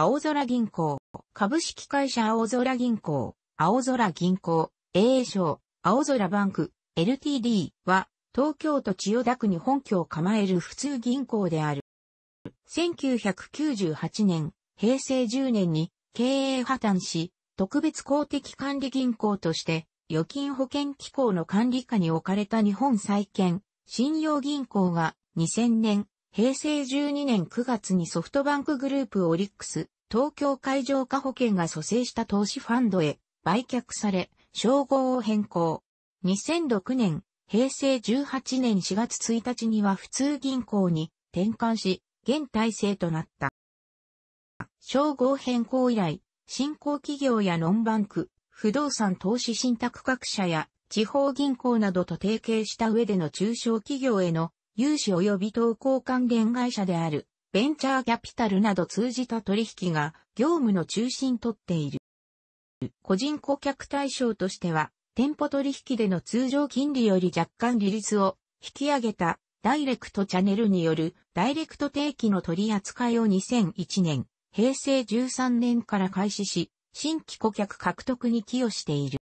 青空銀行、株式会社青空銀行、青空銀行、栄商、青空バンク、LTD は、東京都千代田区に本拠を構える普通銀行である。1998年、平成10年に経営破綻し、特別公的管理銀行として、預金保険機構の管理下に置かれた日本債券、信用銀行が2000年、平成12年9月にソフトバンクグループオリックス、東京海上化保険が蘇生した投資ファンドへ売却され、称号を変更。2006年、平成18年4月1日には普通銀行に転換し、現体制となった。称号変更以来、新興企業やノンバンク、不動産投資信託各社や地方銀行などと提携した上での中小企業への融資及び投稿関連会社であるベンチャーキャピタルなど通じた取引が業務の中心とっている。個人顧客対象としては、店舗取引での通常金利より若干利率を引き上げたダイレクトチャンネルによるダイレクト定期の取り扱いを2001年、平成13年から開始し、新規顧客獲得に寄与している。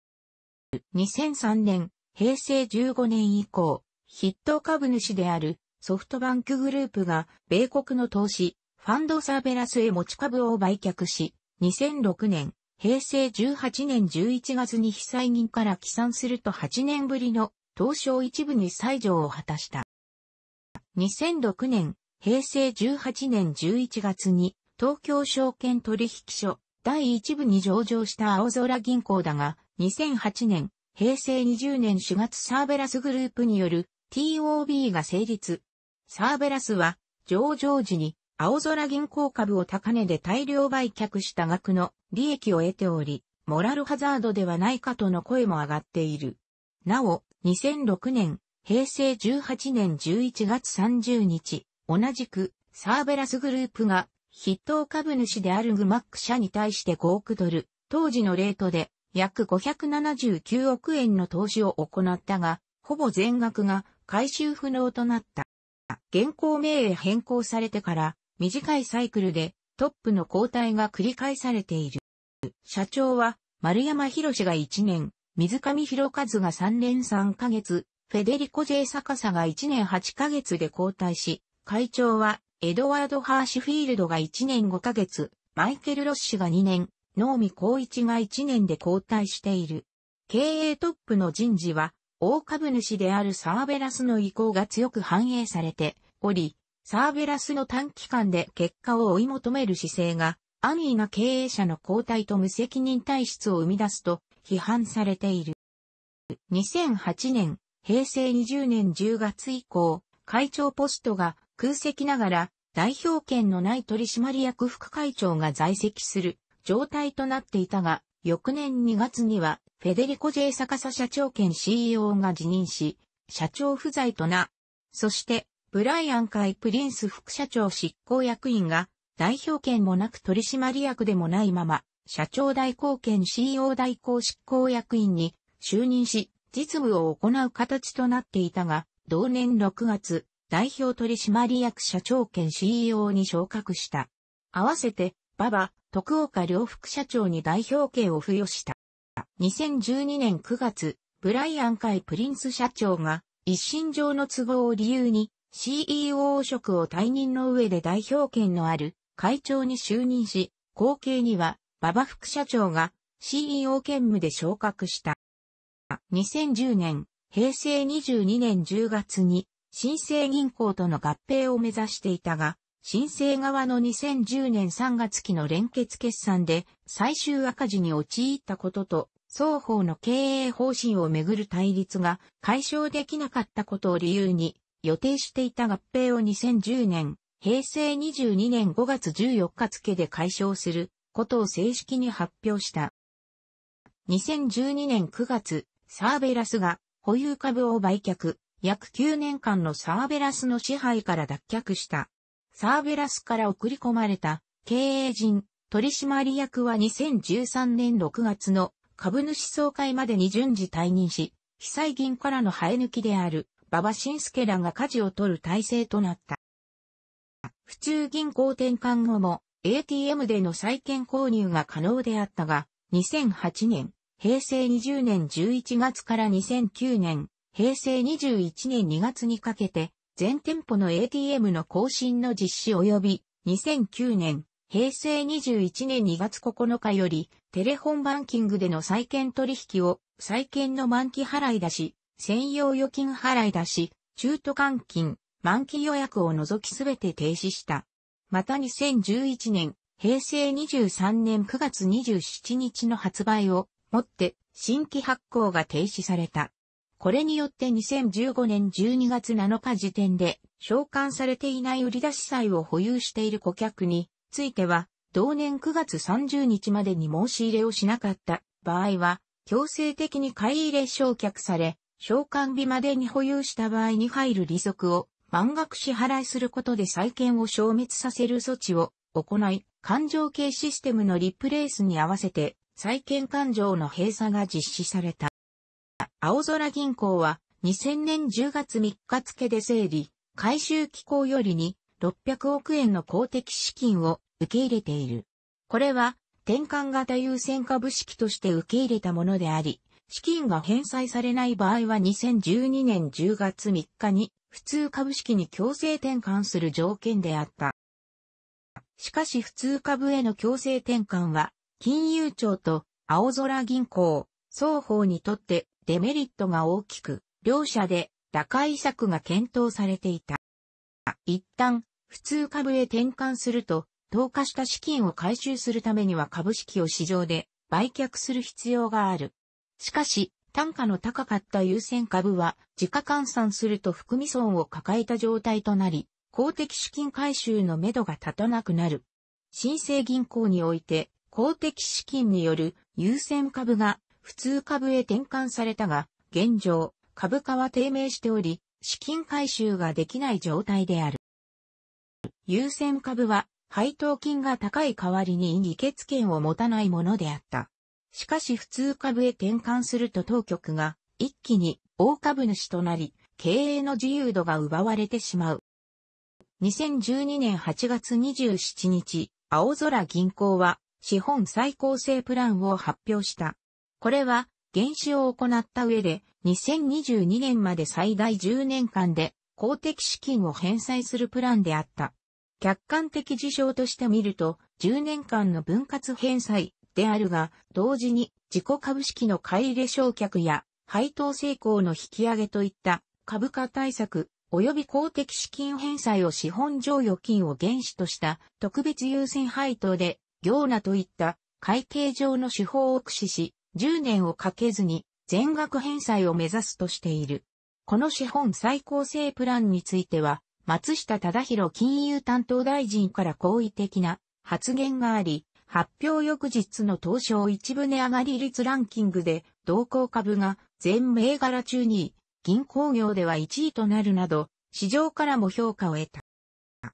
2003年、平成15年以降、筆頭株主であるソフトバンクグループが米国の投資、ファンドサーベラスへ持ち株を売却し、2006年、平成18年11月に被災人から起算すると8年ぶりの東証一部に再上を果たした。2006年、平成18年11月に東京証券取引所第一部に上場した青空銀行だが、2008年、平成20年4月サーベラスグループによる TOB が成立。サーベラスは上場時に青空銀行株を高値で大量売却した額の利益を得ており、モラルハザードではないかとの声も上がっている。なお、2006年、平成18年11月30日、同じくサーベラスグループが筆頭株主であるグマック社に対して5億ドル、当時のレートで約579億円の投資を行ったが、ほぼ全額が回収不能となった。現行名へ変更されてから短いサイクルでトップの交代が繰り返されている。社長は丸山博士が1年、水上博和が3年3ヶ月、フェデリコ・ジェイ・サカサが1年8ヶ月で交代し、会長はエドワード・ハーシュフィールドが1年5ヶ月、マイケル・ロッシュが2年、能見光一が1年で交代している。経営トップの人事は大株主であるサーベラスの意向が強く反映されており、サーベラスの短期間で結果を追い求める姿勢が、安易な経営者の交代と無責任体質を生み出すと批判されている。2008年、平成20年10月以降、会長ポストが空席ながら代表権のない取締役副会長が在籍する状態となっていたが、翌年2月にはフェデリコ・ジェイ・サカサ社長兼 CEO が辞任し、社長不在とな。そして、ブライアン会プリンス副社長執行役員が、代表権もなく取締役でもないまま、社長代行兼 CEO 代行執行役員に就任し、実務を行う形となっていたが、同年6月、代表取締役社長兼 CEO に昇格した。合わせて、馬場、徳岡両副社長に代表権を付与した。2012年9月、ブライアン会プリンス社長が一身上の都合を理由に CEO 職を退任の上で代表権のある会長に就任し、後継には馬場副社長が CEO 兼務で昇格した。2010年、平成22年10月に新生銀行との合併を目指していたが、申請側の2010年3月期の連結決算で最終赤字に陥ったことと、双方の経営方針をめぐる対立が解消できなかったことを理由に予定していた合併を2010年、平成22年5月14日付で解消することを正式に発表した。2012年9月、サーベラスが保有株を売却、約9年間のサーベラスの支配から脱却した。サーベラスから送り込まれた経営陣、取締役は2013年6月の株主総会までに順次退任し、被災銀からの生え抜きである馬場晋介らが舵を取る体制となった。普通銀行転換後も ATM での債券購入が可能であったが、2008年、平成20年11月から2009年、平成21年2月にかけて、全店舗の ATM の更新の実施及び、2009年、平成21年2月9日より、テレホンバンキングでの債券取引を、債券の満期払い出し、専用預金払い出し、中途換金、満期予約を除きすべて停止した。また2011年、平成23年9月27日の発売をもって新規発行が停止された。これによって2015年12月7日時点で召喚されていない売り出し債を保有している顧客については、同年9月30日までに申し入れをしなかった場合は、強制的に買い入れ償却され、召喚日までに保有した場合に入る利息を満額支払いすることで債権を消滅させる措置を行い、勘定系システムのリプレイスに合わせて債権勘定の閉鎖が実施された。青空銀行は2000年10月3日付で整理、回収機構よりに600億円の公的資金を受け入れている。これは転換型優先株式として受け入れたものであり、資金が返済されない場合は2012年10月3日に普通株式に強制転換する条件であった。しかし普通株への強制転換は金融庁と青空銀行、双方にとってデメリットが大きく、両者で打開策が検討されていた。一旦、普通株へ転換すると、投下した資金を回収するためには株式を市場で売却する必要がある。しかし、単価の高かった優先株は、自家換算すると含み損を抱えた状態となり、公的資金回収のめどが立たなくなる。新生銀行において、公的資金による優先株が普通株へ転換されたが、現状、株価は低迷しており、資金回収ができない状態である。優先株は配当金が高い代わりに議決権を持たないものであった。しかし普通株へ転換すると当局が一気に大株主となり、経営の自由度が奪われてしまう。2012年8月27日、青空銀行は資本再構成プランを発表した。これは、原資を行った上で、2022年まで最大10年間で公的資金を返済するプランであった。客観的事象として見ると、10年間の分割返済であるが、同時に自己株式の買い入れ償却や配当成功の引き上げといった株価対策及び公的資金返済を資本上預金を原資とした特別優先配当で行なといった会計上の手法を駆使し、10年をかけずに全額返済を目指すとしている。この資本再構成プランについては、松下忠宏金融担当大臣から好意的な発言があり、発表翌日の東証一部値上がり率ランキングで、同行株が全銘柄中に銀行業では1位となるなど、市場からも評価を得た。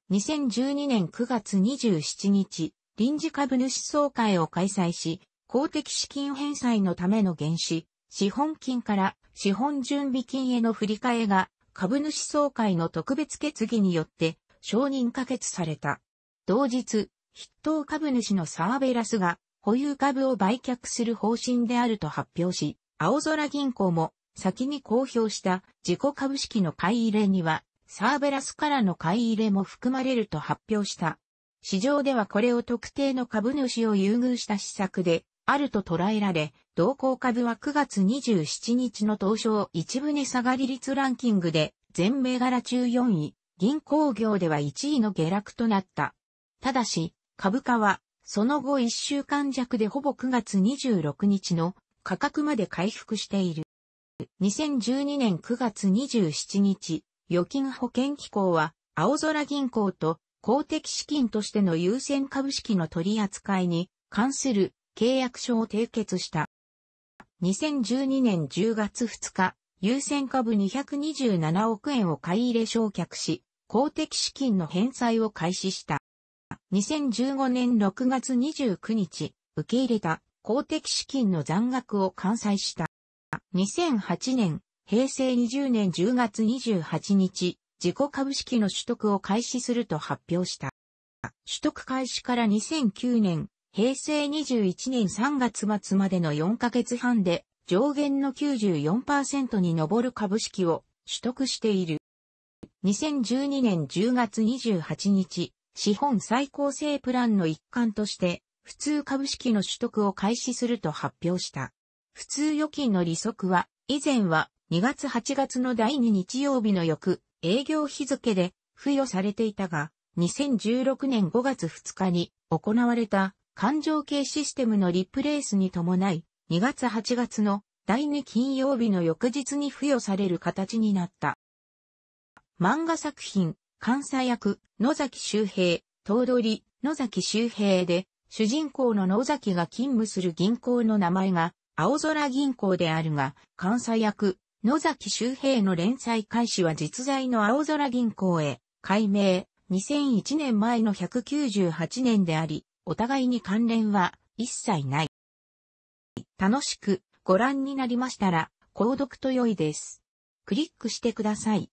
2012年9月27日、臨時株主総会を開催し、公的資金返済のための原資、資本金から資本準備金への振り替えが株主総会の特別決議によって承認可決された。同日、筆頭株主のサーベラスが保有株を売却する方針であると発表し、青空銀行も先に公表した自己株式の買い入れにはサーベラスからの買い入れも含まれると発表した。市場ではこれを特定の株主を優遇した施策であると捉えられ、同行株は9月27日の東証一部値下がり率ランキングで全銘柄中4位、銀行業では1位の下落となった。ただし、株価はその後1週間弱でほぼ9月26日の価格まで回復している。2012年9月27日、預金保険機構は青空銀行と公的資金としての優先株式の取り扱いに関する契約書を締結した。2012年10月2日、優先株227億円を買い入れ償却し、公的資金の返済を開始した。2015年6月29日、受け入れた公的資金の残額を完済した。2008年、平成20年10月28日、自己株式の取得を開始すると発表した。取得開始から2009年、平成21年3月末までの4ヶ月半で上限の94%に上る株式を取得している。2012年10月28日、資本再構成プランの一環として、普通株式の取得を開始すると発表した。普通預金の利息は、以前は2月8月の第2日曜日の翌営業日付で付与されていたが、2016年5月2日に行われた環状系システムのリプレイスに伴い、2月8月の第2金曜日の翌日に付与される形になった。漫画作品、関西役、野崎周平、東取、野崎周平で、主人公の野崎が勤務する銀行の名前が、青空銀行であるが、関西役、野崎周平の連載開始は実在の青空銀行へ、改名、2001年前の198年であり、お互いに関連は一切ない。楽しくご覧になりましたら、購読と良いです。クリックしてください。